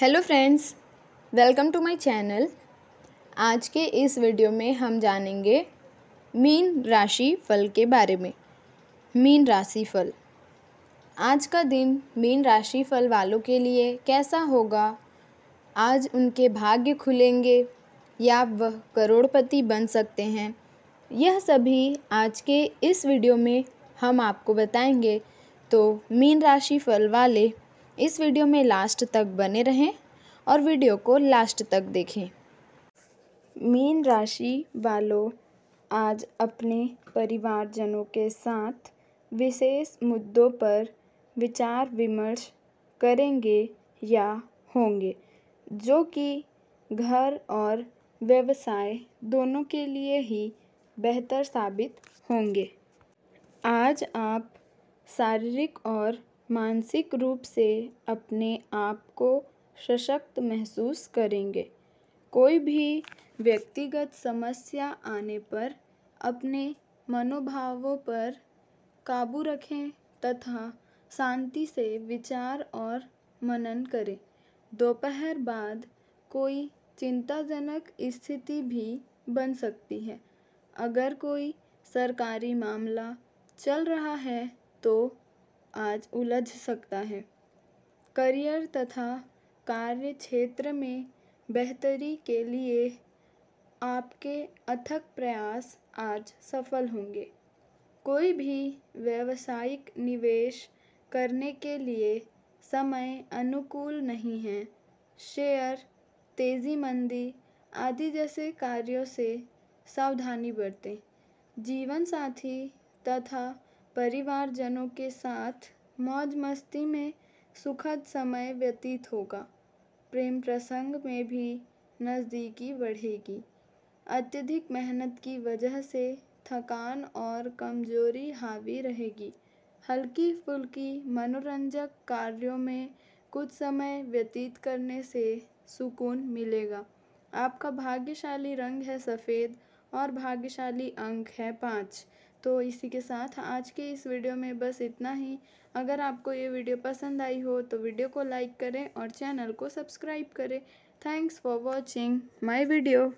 Hello friends welcome to my channel आज के इस वीडियो में हम जानेंगे मीन राशि फल के बारे में। मीन राशि फल। आज का दिन मीन राशि फल वालों के लिए कैसा होगा? आज उनके भाग्य खुलेंगे या वह करोड़पति बन सकते हैं? यह सभी आज के इस वीडियो में हम आपको बताएँगे। तो मीन राशि फल वाले इस वीडियो में लास्ट तक बने रहें और वीडियो को लास्ट तक देखें। मीन राशि वालों, आज अपने परिवारजनों के साथ विशेष मुद्दों पर विचार विमर्श करेंगे या होंगे, जो कि घर और व्यवसाय दोनों के लिए ही बेहतर साबित होंगे। आज आप शारीरिक और मानसिक रूप से अपने आप को सशक्त महसूस करेंगे। कोई भी व्यक्तिगत समस्या आने पर अपने मनोभावों पर काबू रखें तथा शांति से विचार और मनन करें। दोपहर बाद कोई चिंताजनक स्थिति भी बन सकती है। अगर कोई सरकारी मामला चल रहा है तो आज उलझ सकता है। करियर तथा कार्य क्षेत्र में बेहतरी के लिए आपके अथक प्रयास आज सफल होंगे। कोई भी व्यावसायिक निवेश करने के लिए समय अनुकूल नहीं है। शेयर, तेज़ी मंदी आदि जैसे कार्यों से सावधानी बरतें। जीवन साथी तथा परिवारजनों के साथ मौज मस्ती में सुखद समय व्यतीत होगा। प्रेम प्रसंग में भी नज़दीकी बढ़ेगी। अत्यधिक मेहनत की वजह से थकान और कमज़ोरी हावी रहेगी। हल्की फुल्की मनोरंजक कार्यों में कुछ समय व्यतीत करने से सुकून मिलेगा। आपका भाग्यशाली रंग है सफ़ेद और भाग्यशाली अंक है पाँच। तो इसी के साथ आज के इस वीडियो में बस इतना ही। अगर आपको ये वीडियो पसंद आई हो तो वीडियो को लाइक करें और चैनल को सब्सक्राइब करें। Thanks for watching my video.